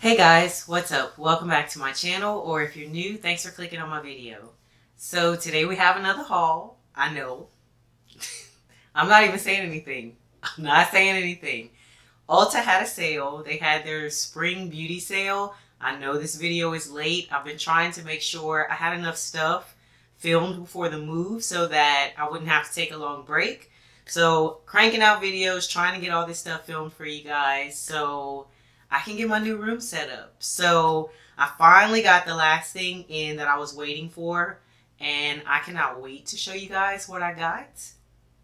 Hey guys, what's up? Welcome back to my channel, or if you're new, thanks for clicking on my video. So today we have another haul. I know. I'm not even saying anything. I'm not saying anything. Ulta had a sale. They had their spring beauty sale. I know this video is late. I've been trying to make sure I had enough stuff filmed before the move so that I wouldn't have to take a long break. So cranking out videos, trying to get all this stuff filmed for you guys. So I can get my new room set up. So I finally got the last thing in that I was waiting for. And I cannot wait to show you guys what I got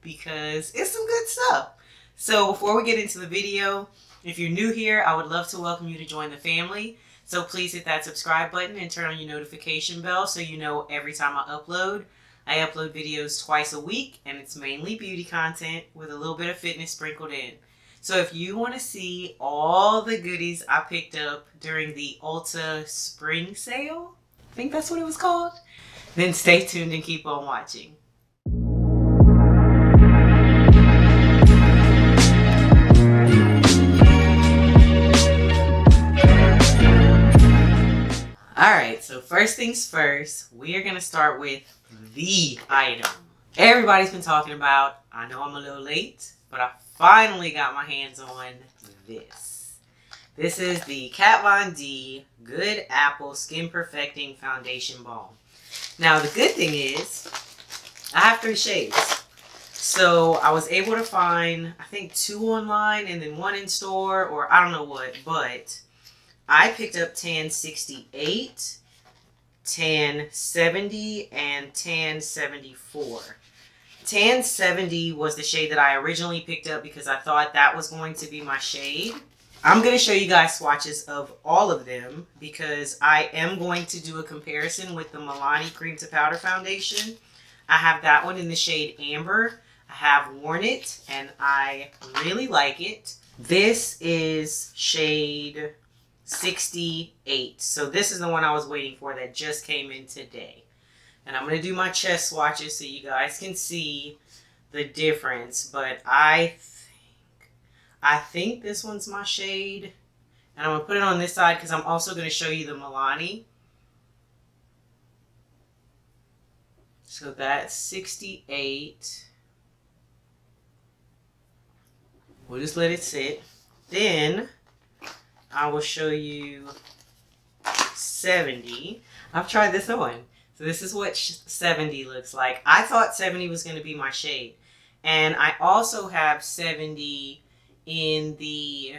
because it's some good stuff. So before we get into the video, if you're new here, I would love to welcome you to join the family. So please hit that subscribe button and turn on your notification bell so you know every time I upload. I upload videos twice a week and it's mainly beauty content with a little bit of fitness sprinkled in. So if you want to see all the goodies I picked up during the Ulta spring sale, I think that's what it was called, then stay tuned and keep on watching. Alright, so first things first, we are going to start with the item. Everybody's been talking about, I know I'm a little late, but I finally got my hands on this. This is the Kat Von D Good Apple Skin Perfecting Foundation Balm. Now, the good thing is, I have three shades. So, I was able to find, I think, two online and then one in store, or I don't know what, but I picked up tan 68, tan 70, and tan 74. Tan 70 was the shade that I originally picked up because I thought that was going to be my shade. I'm going to show you guys swatches of all of them because I am going to do a comparison with the Milani Cream to Powder Foundation. I have that one in the shade Amber. I have worn it and I really like it. This is shade 68. So this is the one I was waiting for that just came in today. And I'm going to do my chest swatches so you guys can see the difference. But I think, I think this one's my shade. And I'm going to put it on this side because I'm also going to show you the Milani. So that's 68. We'll just let it sit. Then I will show you 70. I've tried this on. So this is what 70 looks like. I thought 70 was going to be my shade. And I also have 70 in the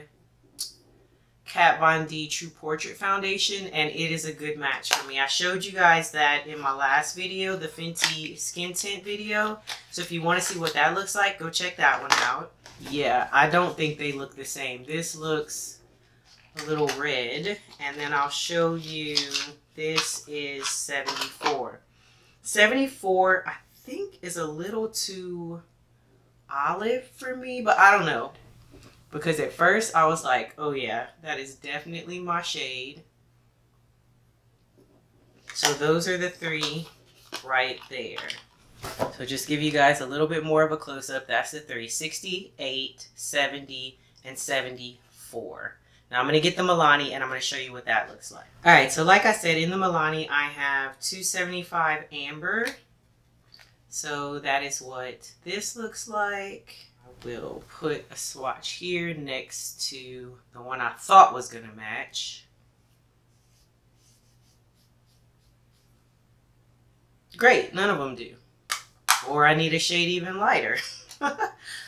Kat Von D True Portrait Foundation, and it is a good match for me. I showed you guys that in my last video, the Fenty Skin Tint video. So if you want to see what that looks like, go check that one out. Yeah, I don't think they look the same. This looks a little red, and then I'll show you this is 74. 74, I think, is a little too olive for me, but I don't know. Because at first I was like, oh yeah, that is definitely my shade. So those are the three right there. So just give you guys a little bit more of a close-up. That's the three, 68, 70, and 74. Now I'm going to get the Milani and I'm going to show you what that looks like. Alright, so like I said, in the Milani I have 275 Amber. So that is what this looks like. I will put a swatch here next to the one I thought was going to match. Great, none of them do. Or I need a shade even lighter.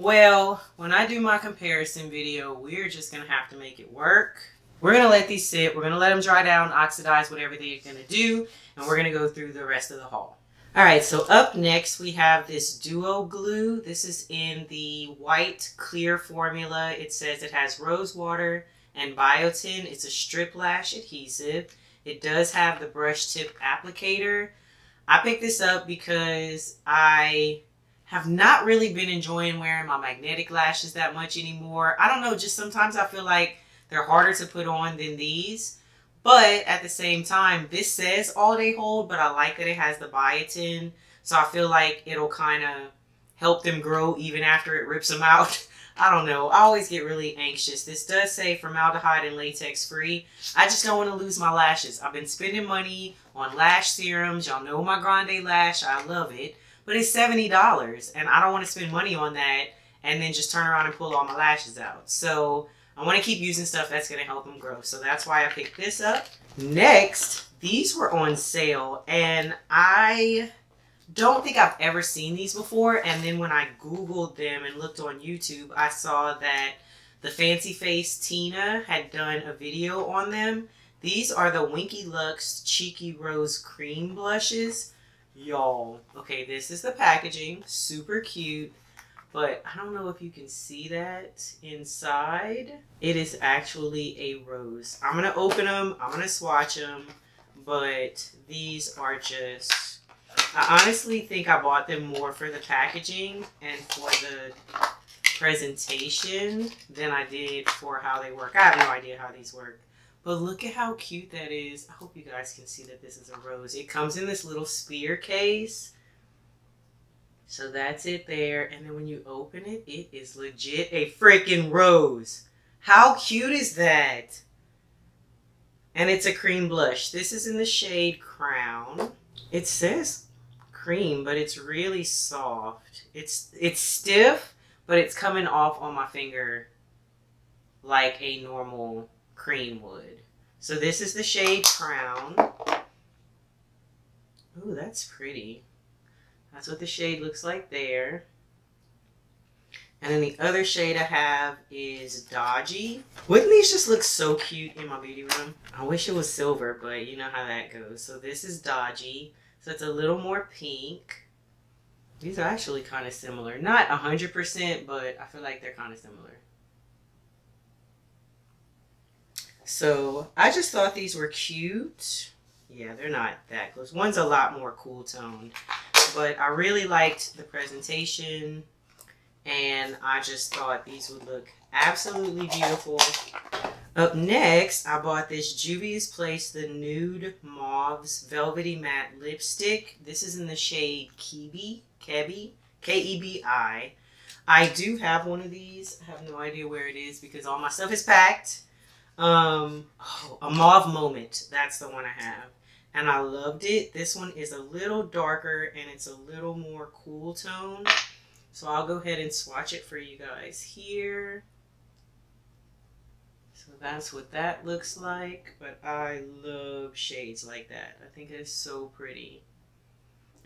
Well, when I do my comparison video, we're just going to have to make it work. We're going to let these sit. We're going to let them dry down, oxidize, whatever they're going to do. And we're going to go through the rest of the haul. All right, so up next we have this Duo Glue. This is in the white clear formula. It says it has rose water and biotin. It's a strip lash adhesive. It does have the brush tip applicator. I picked this up because I have not really been enjoying wearing my magnetic lashes that much anymore. I don't know, just sometimes I feel like they're harder to put on than these. But at the same time, this says all day hold, but I like that it has the biotin. So I feel like it'll kind of help them grow even after it rips them out. I don't know. I always get really anxious. This does say formaldehyde and latex free. I just don't want to lose my lashes. I've been spending money on lash serums. Y'all know my Grande Lash. I love it. But it's $70 and I don't want to spend money on that and then just turn around and pull all my lashes out. So I want to keep using stuff that's going to help them grow. So that's why I picked this up. Next, these were on sale and I don't think I've ever seen these before. And then when I Googled them and looked on YouTube, I saw that the Fancy Face Tina had done a video on them. These are the Winky Lux Cheeky Rose Cream Blushes. Y'all, okay, this is the packaging. Super cute. But I don't know if you can see that inside. It is actually a rose. I'm going to open them. I'm going to swatch them. But these are just I honestly think I bought them more for the packaging and for the presentation than I did for how they work. I have no idea how these work. But look at how cute that is. I hope you guys can see that this is a rose. It comes in this little spear case. So that's it there. And then when you open it, it is legit a freaking rose. How cute is that? And it's a cream blush. This is in the shade Crown. It says cream, but it's really soft. It's it's stiff, but it's coming off on my finger like a normal cream would. So this is the shade Crown. Ooh, that's pretty. That's what the shade looks like there. And then the other shade I have is Dodgy. Wouldn't these just look so cute in my beauty room? I wish it was silver, but you know how that goes. So this is Dodgy. So it's a little more pink. These are actually kind of similar. Not 100%, but I feel like they're kind of similar. So I just thought these were cute. Yeah, they're not that close. One's a lot more cool toned. But I really liked the presentation. And I just thought these would look absolutely beautiful up next, I bought this Juvia's Place the Nude Mauves Velvety Matte Lipstick. This is in the shade Kebi, Kebi, K-E-B-I. I do have one of these. I have no idea where it is because all my stuff is packed. Um, oh, a Mauve Moment. That's the one I have. And I loved it. This one is a little darker and it's a little more cool tone. So I'll go ahead and swatch it for you guys here. So that's what that looks like. But I love shades like that. I think it's so pretty.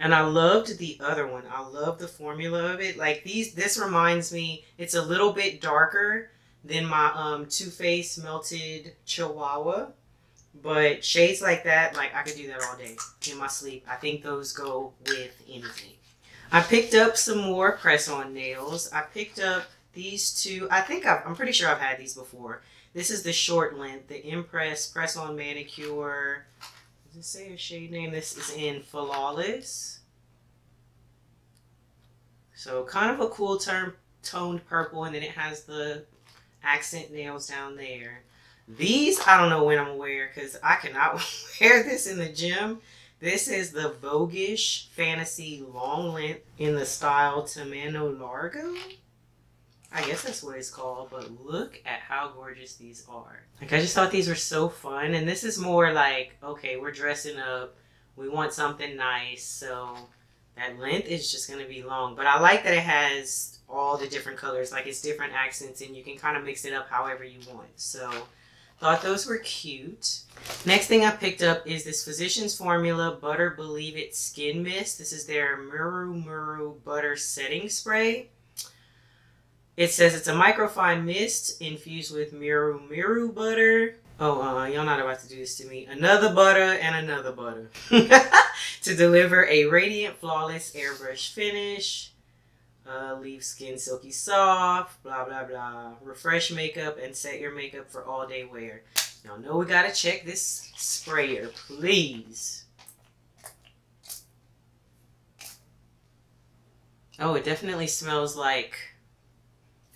And I loved the other one. I love the formula of it. Like these, this reminds me, it's a little bit darker than my um, Too Faced Melted Chihuahua. But shades like that, like I could do that all day in my sleep. I think those go with anything. I picked up some more press-on nails. I picked up these two. I think i am pretty sure I've had these before. This is the short length, the Impress Press On Manicure. Does it say a shade name? This is in Flawless. So kind of a cool term, toned purple, and then it has the accent nails down there. These, I don't know when I'm wear because I cannot wear this in the gym. This is the Voguish Fantasy Long Length in the style Tamano Largo. I guess that's what it's called, but look at how gorgeous these are. Like, I just thought these were so fun. And this is more like, okay, we're dressing up. We want something nice. So that length is just going to be long. But I like that it has all the different colors. Like, it's different accents, and you can kind of mix it up however you want. So thought those were cute. Next thing I picked up is this Physicians Formula Butter Believe It Skin Mist. This is their Muru Muru Butter Setting Spray. It says it's a microfine mist infused with muru muru butter. Oh, uh, y'all not about to do this to me. Another butter and another butter. to deliver a radiant, flawless airbrush finish. Uh, leave skin silky soft, blah, blah, blah. Refresh makeup and set your makeup for all day wear. Y'all know we gotta check this sprayer, please. Oh, it definitely smells like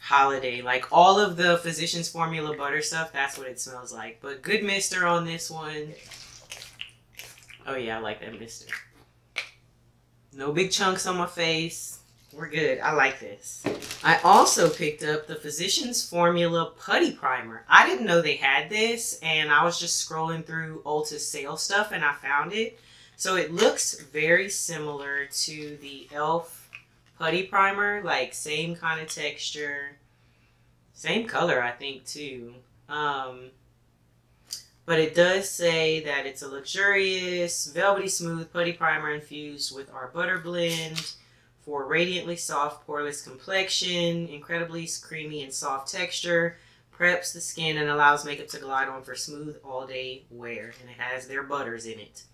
holiday. Like all of the Physicians Formula butter stuff, that's what it smells like. But good mister on this one. Oh yeah, I like that mister. No big chunks on my face. we're good. I like this. I also picked up the Physicians Formula Putty Primer. I didn't know they had this, and I was just scrolling through Ulta's sale stuff, and I found it. So it looks very similar to the e.l.f. Putty Primer, like same kind of texture, same color, I think, too. Um, but it does say that it's a luxurious, velvety smooth putty primer infused with our butter blend for radiantly soft, poreless complexion, incredibly creamy and soft texture, preps the skin and allows makeup to glide on for smooth all day wear. And it has their butters in it.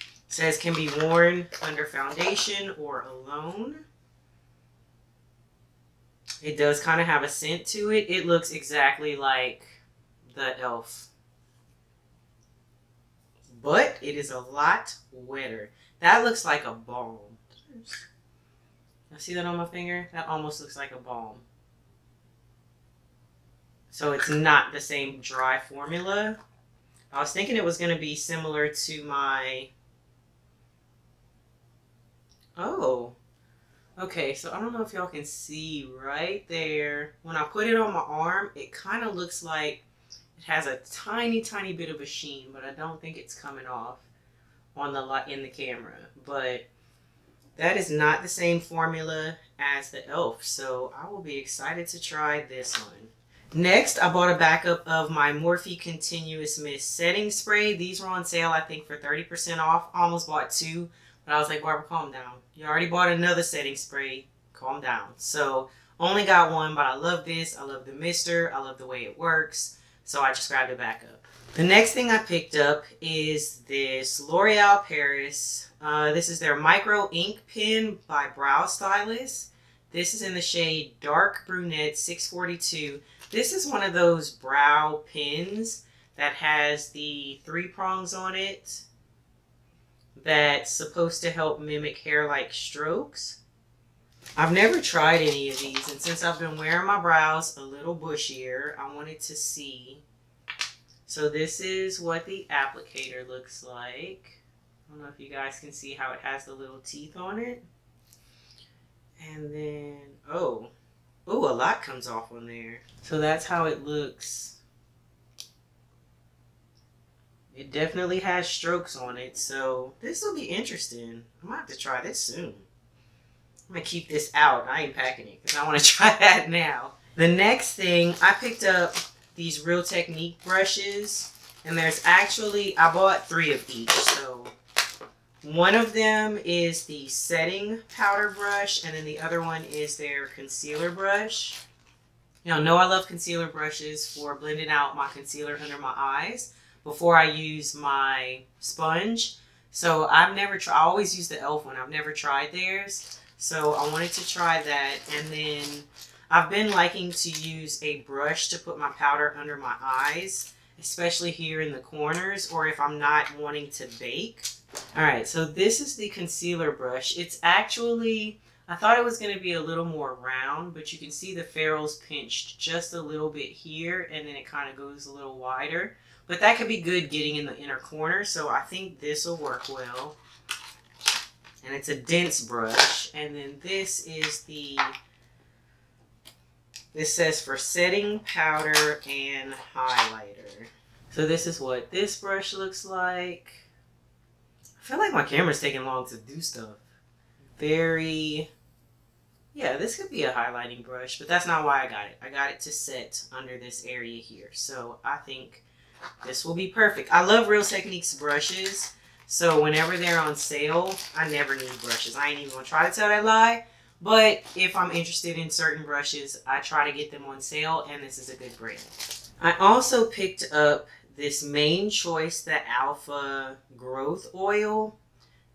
it says can be worn under foundation or alone. It does kind of have a scent to it. It looks exactly like the e.l.f. But it is a lot wetter. That looks like a balm. I see that on my finger? That almost looks like a balm. So it's not the same dry formula. I was thinking it was going to be similar to my... Oh. Okay, so I don't know if y'all can see right there. When I put it on my arm, it kind of looks like it has a tiny, tiny bit of a sheen, but I don't think it's coming off on the in the camera. But that is not the same formula as the e.l.f. So I will be excited to try this one. Next, I bought a backup of my Morphe Continuous Mist Setting Spray. These were on sale, I think, for 30% off. almost bought two, but I was like, Barbara, calm down. You already bought another setting spray. Calm down. So, only got one, but I love this. I love the mister. I love the way it works. So, I just grabbed a backup. The next thing I picked up is this L'Oreal Paris uh, this is their Micro Ink Pen by Brow Stylist. This is in the shade Dark Brunette 642. This is one of those brow pins that has the three prongs on it that's supposed to help mimic hair-like strokes. I've never tried any of these, and since I've been wearing my brows a little bushier, I wanted to see. So this is what the applicator looks like. I don't know if you guys can see how it has the little teeth on it. And then, oh, oh, a lot comes off on there. So that's how it looks. It definitely has strokes on it, so this will be interesting. I might have to try this soon. I'm gonna keep this out. I ain't packing it because I want to try that now. The next thing, I picked up these Real Technique brushes, and there's actually, I bought three of each, so one of them is the setting powder brush, and then the other one is their concealer brush. Know, know I love concealer brushes for blending out my concealer under my eyes before I use my sponge. So I've never tried, I always use the e.l.f. one. I've never tried theirs. So I wanted to try that. And then I've been liking to use a brush to put my powder under my eyes, especially here in the corners, or if I'm not wanting to bake. All right, so this is the concealer brush. It's actually, I thought it was going to be a little more round, but you can see the ferrules pinched just a little bit here, and then it kind of goes a little wider. But that could be good getting in the inner corner, so I think this will work well. And it's a dense brush. And then this is the, this says for setting powder and highlighter. So this is what this brush looks like. I feel like my camera's taking long to do stuff. Very, yeah, this could be a highlighting brush, but that's not why I got it. I got it to set under this area here. So I think this will be perfect. I love Real Techniques brushes. So whenever they're on sale, I never need brushes. I ain't even gonna try to tell that lie. But if I'm interested in certain brushes, I try to get them on sale, and this is a good brand. I also picked up this Mane Choice the alpha growth oil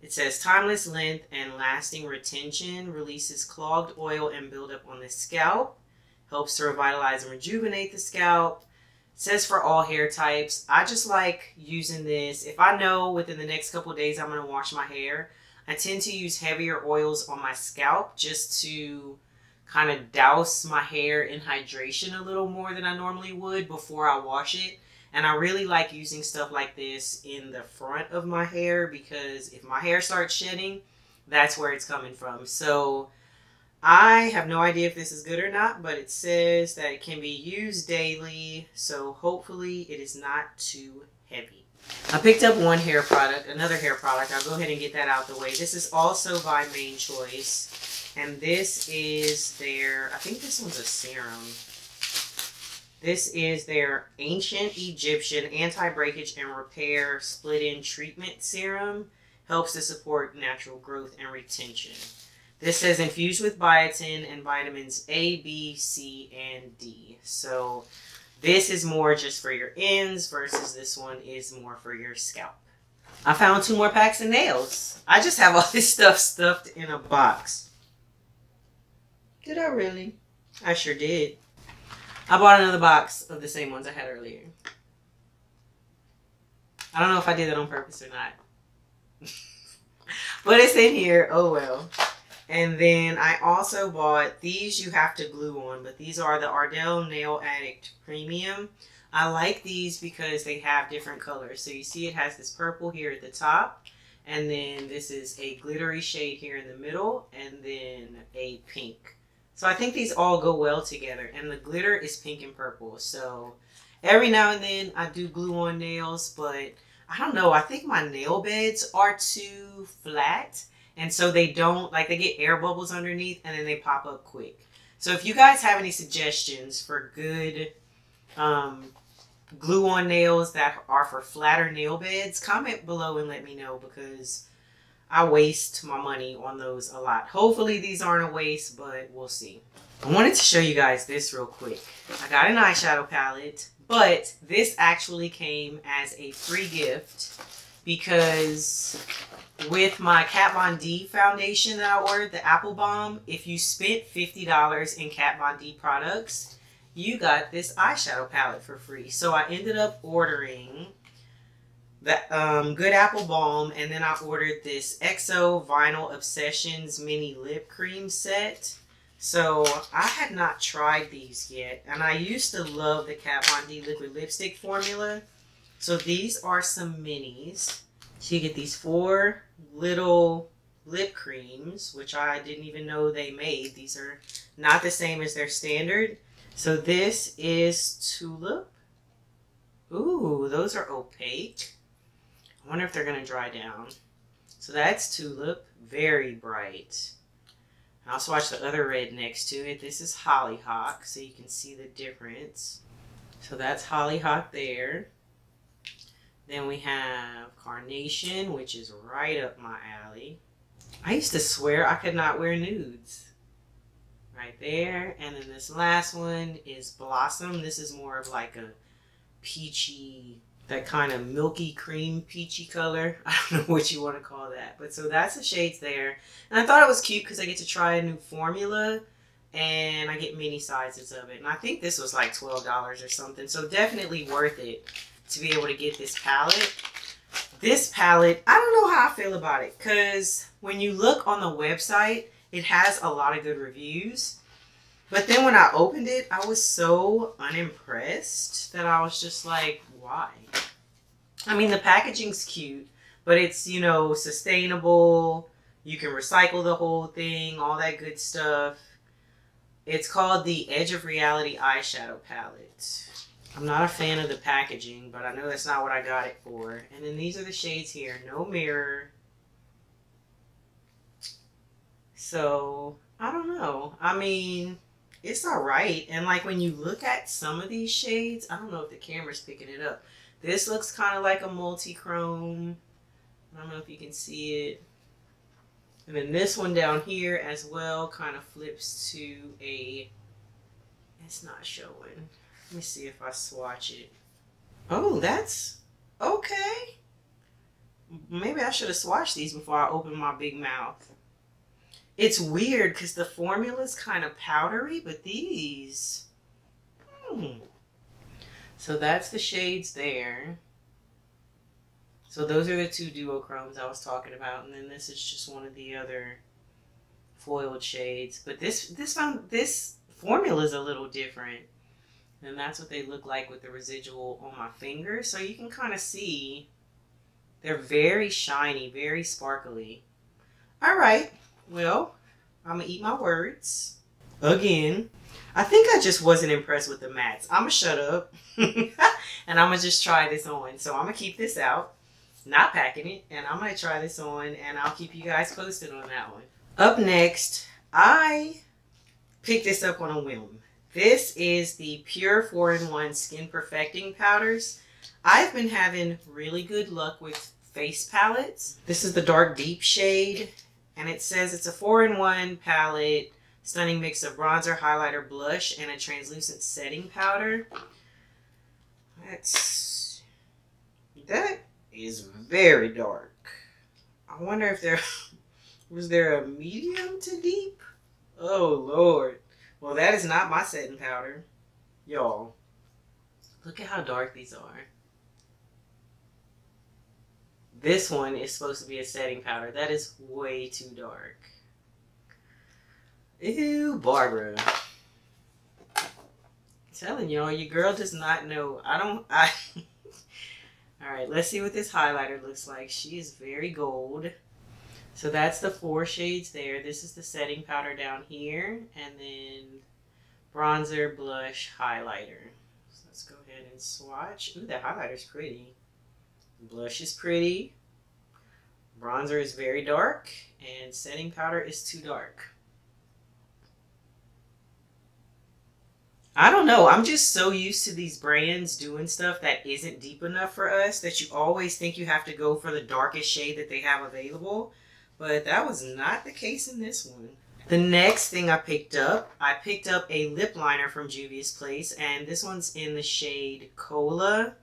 it says timeless length and lasting retention releases clogged oil and buildup on the scalp helps to revitalize and rejuvenate the scalp says for all hair types i just like using this if i know within the next couple days i'm going to wash my hair i tend to use heavier oils on my scalp just to kind of douse my hair in hydration a little more than i normally would before i wash it and I really like using stuff like this in the front of my hair because if my hair starts shedding, that's where it's coming from. So I have no idea if this is good or not, but it says that it can be used daily, so hopefully it is not too heavy. I picked up one hair product, another hair product. I'll go ahead and get that out the way. This is also by Mane Choice, and this is their, I think this one's a serum. This is their Ancient Egyptian Anti-Breakage and Repair Split-In Treatment Serum. Helps to support natural growth and retention. This says infused with biotin and vitamins A, B, C, and D. So this is more just for your ends versus this one is more for your scalp. I found two more packs of nails. I just have all this stuff stuffed in a box. Did I really? I sure did. I bought another box of the same ones I had earlier. I don't know if I did that on purpose or not. but it's in here. Oh well. And then I also bought these you have to glue on, but these are the Ardell Nail Addict Premium. I like these because they have different colors. So you see it has this purple here at the top, and then this is a glittery shade here in the middle, and then a pink. So I think these all go well together, and the glitter is pink and purple. So every now and then I do glue on nails, but I don't know. I think my nail beds are too flat and so they don't like they get air bubbles underneath and then they pop up quick. So if you guys have any suggestions for good um, glue on nails that are for flatter nail beds, comment below and let me know because I waste my money on those a lot. Hopefully these aren't a waste, but we'll see. I wanted to show you guys this real quick. I got an eyeshadow palette, but this actually came as a free gift because with my Kat Von D foundation that I ordered, the Apple Balm, if you spent $50 in Kat Von D products, you got this eyeshadow palette for free. So I ended up ordering the um, Good Apple Balm, and then I ordered this EXO Vinyl Obsessions Mini Lip Cream Set. So I had not tried these yet, and I used to love the Kat Von D Liquid Lipstick formula. So these are some minis. So you get these four little lip creams, which I didn't even know they made. These are not the same as their standard. So this is Tulip. Ooh, those are opaque. I wonder if they're going to dry down. So that's Tulip. Very bright. I also watch the other red next to it. This is Hollyhock, so you can see the difference. So that's Hollyhock there. Then we have Carnation, which is right up my alley. I used to swear I could not wear nudes. Right there. And then this last one is Blossom. This is more of like a peachy, that kind of milky cream peachy color. I don't know what you want to call that. But so that's the shades there. And I thought it was cute because I get to try a new formula and I get mini sizes of it. And I think this was like $12 or something. So definitely worth it to be able to get this palette. This palette, I don't know how I feel about it because when you look on the website, it has a lot of good reviews. But then when I opened it, I was so unimpressed that I was just like, why? I mean, the packaging's cute, but it's, you know, sustainable. You can recycle the whole thing, all that good stuff. It's called the Edge of Reality Eyeshadow Palette. I'm not a fan of the packaging, but I know that's not what I got it for. And then these are the shades here. No mirror. So, I don't know. I mean, it's alright. And like when you look at some of these shades, I don't know if the camera's picking it up. This looks kind of like a multi-chrome. I don't know if you can see it. And then this one down here as well kind of flips to a, it's not showing. Let me see if I swatch it. Oh, that's okay. Maybe I should have swatched these before I opened my big mouth. It's weird because the formula is kind of powdery, but these... Hmm. So that's the shades there. So those are the two duochromes I was talking about, and then this is just one of the other foiled shades. But this this found this formula is a little different. And that's what they look like with the residual on my finger. So you can kind of see they're very shiny, very sparkly. All right, well, I'm gonna eat my words. Again. I think I just wasn't impressed with the mattes. I'm gonna shut up. and I'm gonna just try this on. So I'm gonna keep this out, not packing it, and I'm gonna try this on and I'll keep you guys posted on that one. Up next, I picked this up on a whim. This is the PÜR 4-in-1 Skin Perfecting Powders. I've been having really good luck with face palettes. This is the dark deep shade and it says it's a 4-in-1 palette stunning mix of bronzer, highlighter, blush, and a translucent setting powder. That's that is very dark. I wonder if there was there a medium to deep? Oh lord. Well that is not my setting powder. Y'all. Look at how dark these are. This one is supposed to be a setting powder. That is way too dark. Ew, Barbara. I'm telling y'all, your girl does not know. I don't. I. All right, let's see what this highlighter looks like. She is very gold. So that's the four shades there. This is the setting powder down here, and then bronzer, blush, highlighter. So let's go ahead and swatch. Ooh, that highlighter's pretty. Blush is pretty. Bronzer is very dark, and setting powder is too dark. I don't know. I'm just so used to these brands doing stuff that isn't deep enough for us that you always think you have to go for the darkest shade that they have available. But that was not the case in this one. The next thing I picked up, I picked up a lip liner from Juvia's Place, and this one's in the shade Cola.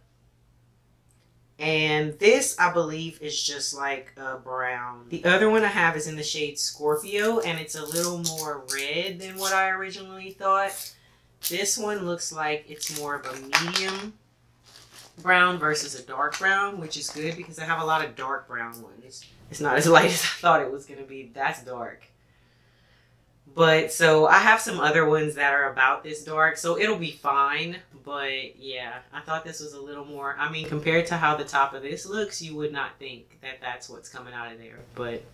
And this, I believe, is just like a brown. The other one I have is in the shade Scorpio, and it's a little more red than what I originally thought. This one looks like it's more of a medium brown versus a dark brown, which is good because I have a lot of dark brown ones. It's not as light as I thought it was going to be. That's dark. But so I have some other ones that are about this dark, so it'll be fine. But yeah, I thought this was a little more. I mean, compared to how the top of this looks, you would not think that that's what's coming out of there. But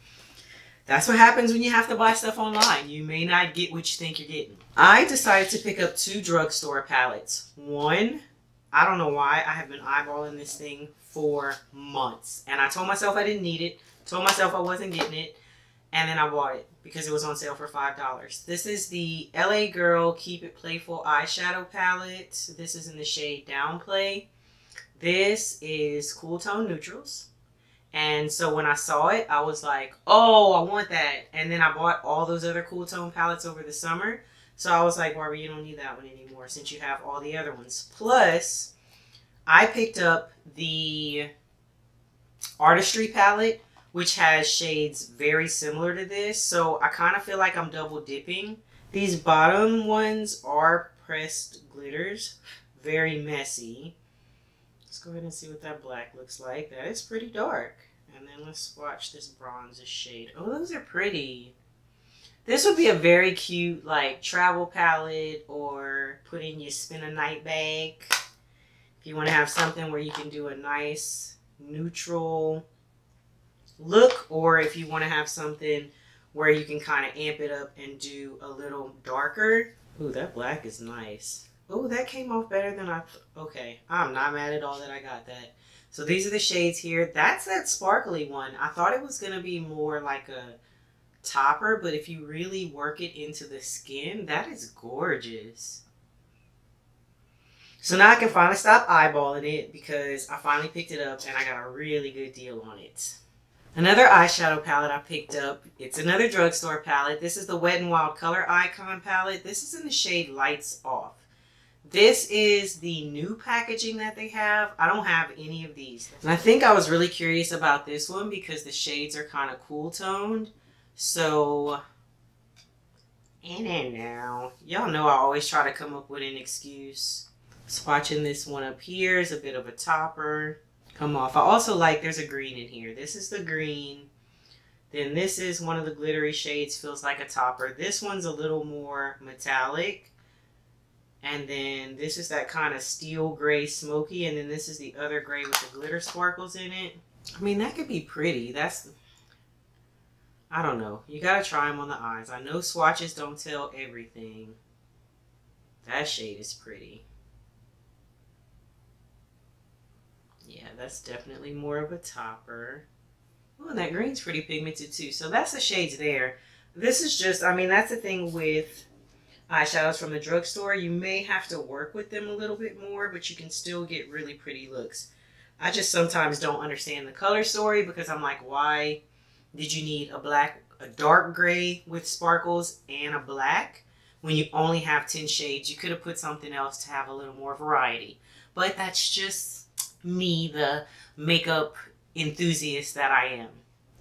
that's what happens when you have to buy stuff online. You may not get what you think you're getting. I decided to pick up two drugstore palettes. One, I don't know why, I have been eyeballing this thing for months. And I told myself I didn't need it. Told myself I wasn't getting it. And then I bought it because it was on sale for $5. This is the LA Girl Keep It Playful eyeshadow palette. This is in the shade Downplay. This is Cool Tone Neutrals. And so when I saw it, I was like, oh, I want that. And then I bought all those other cool tone palettes over the summer. So I was like, Barbara, you don't need that one anymore since you have all the other ones. Plus, I picked up the Artistry palette, which has shades very similar to this. So I kind of feel like I'm double dipping. These bottom ones are pressed glitters. Very messy. Let's go ahead and see what that black looks like. That is pretty dark. And then let's watch this bronze shade. Oh, those are pretty. This would be a very cute like travel palette or put in your spend a night bag. If you want to have something where you can do a nice neutral look or if you want to have something where you can kind of amp it up and do a little darker. Ooh, that black is nice. Oh, that came off better than I. okay, I'm not mad at all that I got that. So these are the shades here. That's that sparkly one. I thought it was gonna be more like a topper, but if you really work it into the skin, that is gorgeous. So now I can finally stop eyeballing it because I finally picked it up and I got a really good deal on it. Another eyeshadow palette I picked up. It's another drugstore palette. This is the Wet n Wild Color Icon palette. This is in the shade Lights Off. This is the new packaging that they have. I don't have any of these. And I think I was really curious about this one because the shades are kind of cool toned. So, in and now. Y'all know I always try to come up with an excuse. Swatching this one up here is a bit of a topper. Come off. I also like, there's a green in here. This is the green. Then this is one of the glittery shades, feels like a topper. This one's a little more metallic. And then this is that kind of steel gray smoky. And then this is the other gray with the glitter sparkles in it. I mean, that could be pretty. That's... I don't know. You gotta try them on the eyes. I know swatches don't tell everything. That shade is pretty. Yeah, that's definitely more of a topper. Oh, and that green's pretty pigmented too. So that's the shades there. This is just, I mean, that's the thing with eyeshadows from the drugstore. You may have to work with them a little bit more, but you can still get really pretty looks. I just sometimes don't understand the color story because I'm like, why did you need a black, a dark gray with sparkles and a black when you only have 10 shades? You could have put something else to have a little more variety. But that's just me, the makeup enthusiast that I am.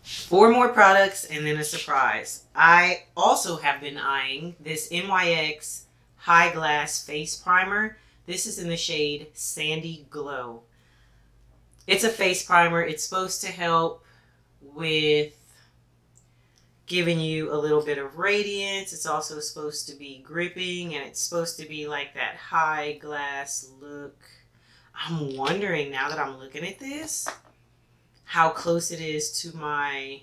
Four more products and then a surprise. I also have been eyeing this NYX High Glass Face Primer. This is in the shade Sandy Glow. It's a face primer. It's supposed to help with giving you a little bit of radiance. It's also supposed to be gripping and it's supposed to be like that high glass look. I'm wondering now that I'm looking at this how close it is to my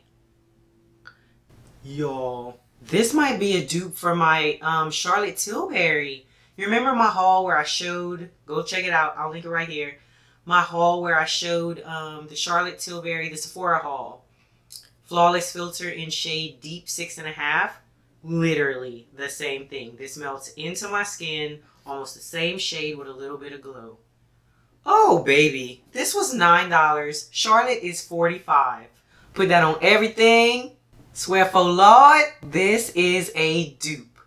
y'all. This might be a dupe for my um, Charlotte Tilbury. You remember my haul where I showed, go check it out, I'll link it right here. My haul where I showed um, the Charlotte Tilbury, the Sephora haul. Flawless filter in shade deep six and a half. Literally the same thing. This melts into my skin, almost the same shade with a little bit of glow. Oh, baby. This was $9. Charlotte is 45 Put that on everything. Swear for Lord, this is a dupe.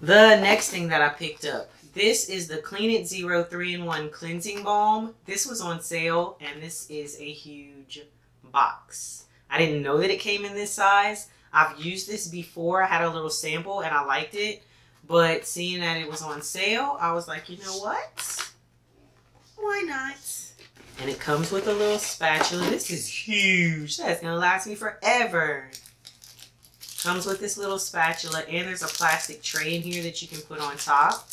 The next thing that I picked up. This is the Clean It Zero 3-in-1 Cleansing Balm. This was on sale, and this is a huge box. I didn't know that it came in this size. I've used this before. I had a little sample, and I liked it. But seeing that it was on sale, I was like, you know what? Why not? And it comes with a little spatula. This is huge. That's gonna last me forever. Comes with this little spatula and there's a plastic tray in here that you can put on top.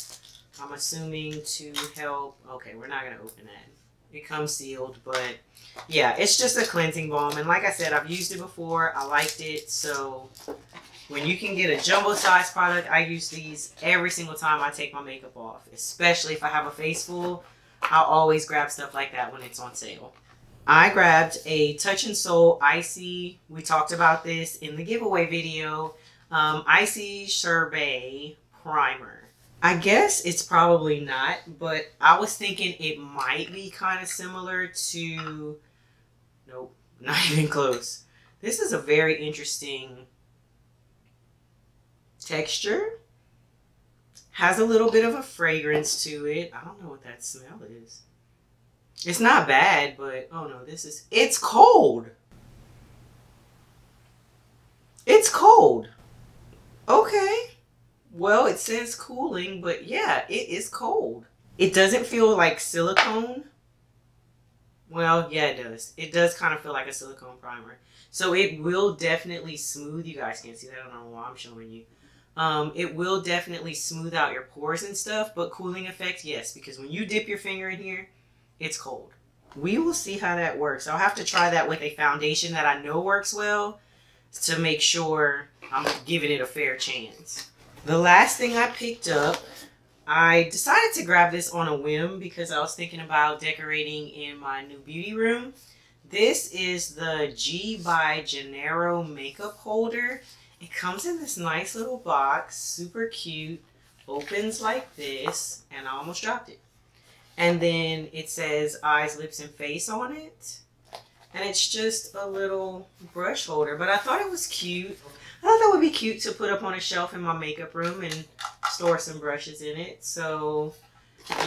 I'm assuming to help. Okay, we're not gonna open that. It comes sealed, but yeah, it's just a cleansing balm. And like I said, I've used it before. I liked it. So when you can get a jumbo size product, I use these every single time I take my makeup off, especially if I have a face full I'll always grab stuff like that when it's on sale. I grabbed a Touch in Sol Icy. We talked about this in the giveaway video. Um, Icy Sorbet Primer. I guess it's probably not, but I was thinking it might be kind of similar to... Nope, not even close. This is a very interesting texture. Has a little bit of a fragrance to it. I don't know what that smell is. It's not bad, but oh no, this is it's cold. It's cold. Okay. Well, it says cooling, but yeah, it is cold. It doesn't feel like silicone. Well, yeah, it does. It does kind of feel like a silicone primer. So it will definitely smooth. You guys can't see that. I don't know why I'm showing you. Um, it will definitely smooth out your pores and stuff, but cooling effect, yes, because when you dip your finger in here, it's cold. We will see how that works. I'll have to try that with a foundation that I know works well to make sure I'm giving it a fair chance. The last thing I picked up, I decided to grab this on a whim because I was thinking about decorating in my new beauty room. This is the G by Gennaro makeup holder. It comes in this nice little box, super cute, opens like this, and I almost dropped it. And then it says eyes, lips, and face on it. And it's just a little brush holder, but I thought it was cute. I thought that would be cute to put up on a shelf in my makeup room and store some brushes in it. So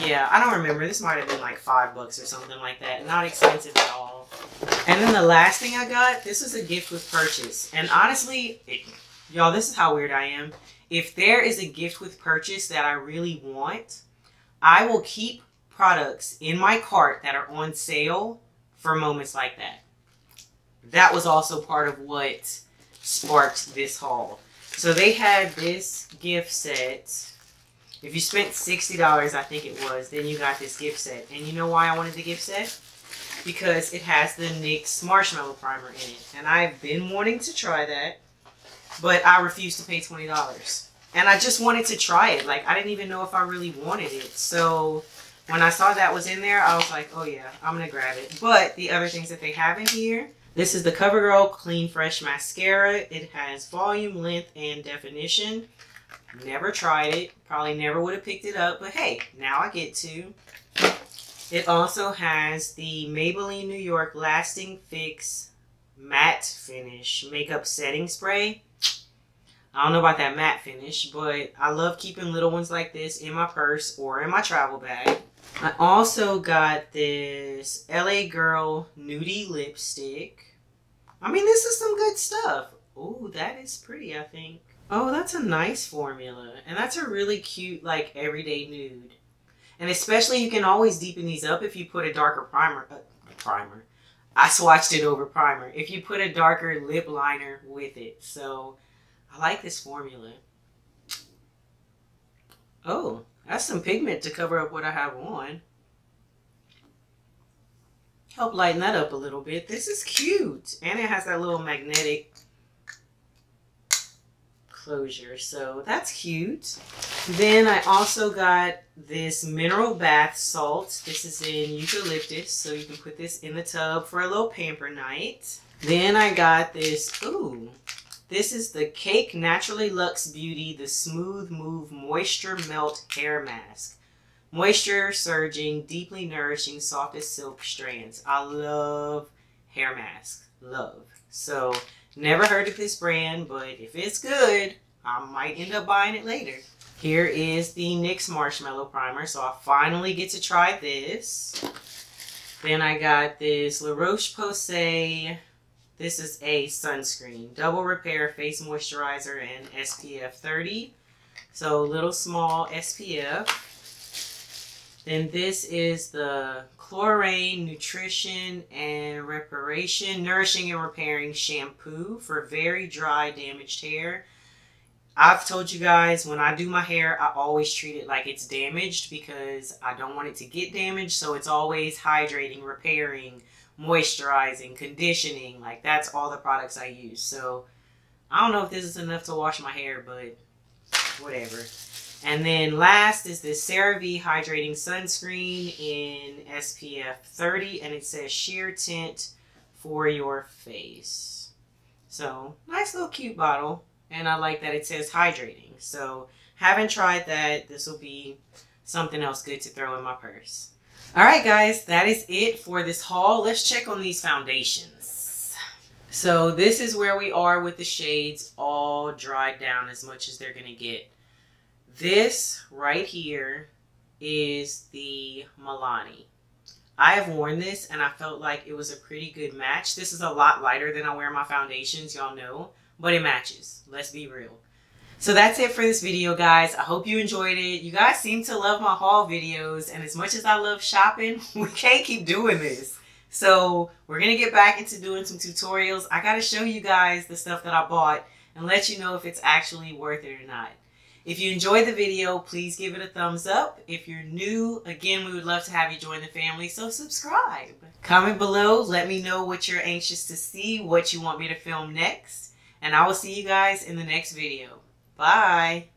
yeah, I don't remember. This might have been like five bucks or something like that. Not expensive at all. And then the last thing I got, this was a gift with purchase. And honestly, Y'all, this is how weird I am. If there is a gift with purchase that I really want, I will keep products in my cart that are on sale for moments like that. That was also part of what sparked this haul. So they had this gift set. If you spent $60, I think it was, then you got this gift set. And you know why I wanted the gift set? Because it has the NYX Marshmallow Primer in it. And I've been wanting to try that. but I refused to pay $20. And I just wanted to try it. Like, I didn't even know if I really wanted it. So when I saw that was in there, I was like, oh yeah, I'm going to grab it. But the other things that they have in here, this is the CoverGirl Clean Fresh Mascara. It has volume, length, and definition. Never tried it. Probably never would have picked it up. But hey, now I get to. It also has the Maybelline New York Lasting Fix Matte Finish Makeup Setting Spray. I don't know about that matte finish, but I love keeping little ones like this in my purse or in my travel bag. I also got this LA Girl Nudie Lipstick. I mean, this is some good stuff. Oh, that is pretty, I think. Oh, that's a nice formula. And that's a really cute, like, everyday nude. And especially you can always deepen these up if you put a darker primer. Uh, primer. I swatched it over primer. If you put a darker lip liner with it. So I like this formula. Oh, that's some pigment to cover up what I have on. Help lighten that up a little bit. This is cute. And it has that little magnetic closure. So that's cute. Then I also got this mineral bath salt. This is in eucalyptus. So you can put this in the tub for a little pamper night. Then I got this, ooh, this is the Cake Naturally Luxe Beauty, the Smooth Move Moisture Melt Hair Mask. Moisture surging, deeply nourishing, softest silk strands. I love hair masks. Love. So, never heard of this brand, but if it's good, I might end up buying it later. Here is the NYX Marshmallow Primer. So I finally get to try this. Then I got this La Roche-Posay this is a sunscreen. Double repair face moisturizer and SPF 30. So little small SPF. Then this is the Klorane Nutrition and Reparation Nourishing and Repairing Shampoo for very dry damaged hair. I've told you guys when I do my hair, I always treat it like it's damaged because I don't want it to get damaged. So it's always hydrating, repairing, moisturizing, conditioning. Like that's all the products I use. So I don't know if this is enough to wash my hair, but whatever. And then last is this CeraVe Hydrating Sunscreen in SPF 30. And it says sheer tint for your face. So nice little cute bottle. And I like that it says hydrating. So haven't tried that. This will be something else good to throw in my purse. All right, guys, that is it for this haul. Let's check on these foundations. So this is where we are with the shades all dried down as much as they're going to get. This right here is the Milani. I have worn this and I felt like it was a pretty good match. This is a lot lighter than I wear my foundations, y'all know, but it matches. Let's be real. So that's it for this video, guys. I hope you enjoyed it. You guys seem to love my haul videos, and as much as I love shopping, we can't keep doing this. So we're going to get back into doing some tutorials. I got to show you guys the stuff that I bought and let you know if it's actually worth it or not. If you enjoyed the video, please give it a thumbs up. If you're new, again, we would love to have you join the family, so subscribe. Comment below, let me know what you're anxious to see, what you want me to film next, and I will see you guys in the next video. Bye.